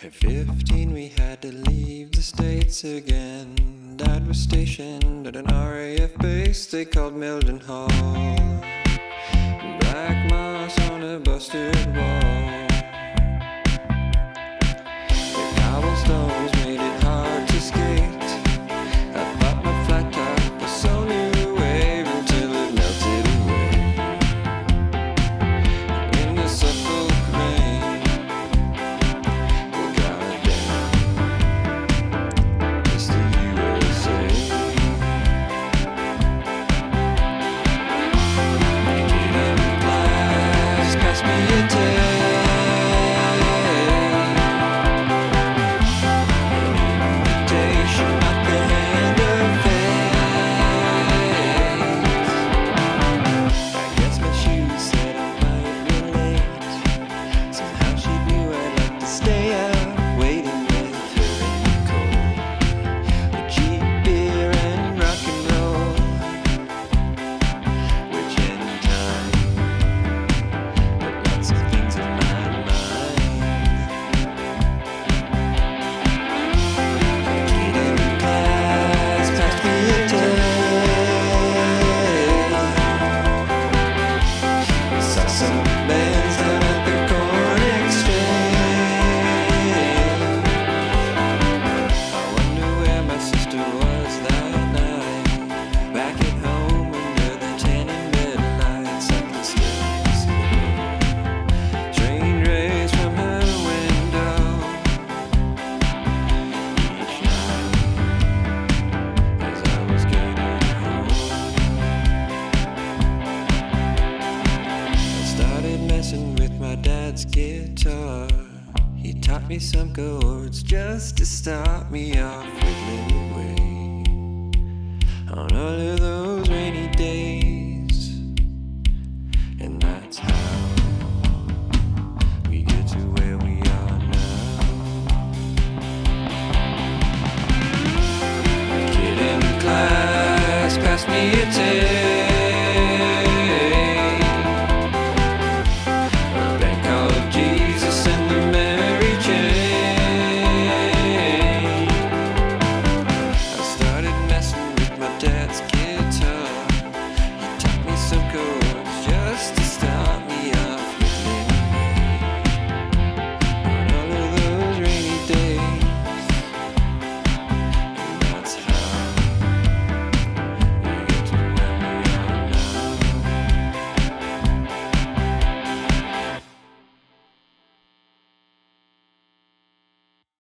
At 15 we had to leave the States again. Dad was stationed at an RAF base they called Mildenhall me some chords just to start me off wiggling away on all of those rainy days. And that's how we get to where we are now. Kid in the class, pass me a tape.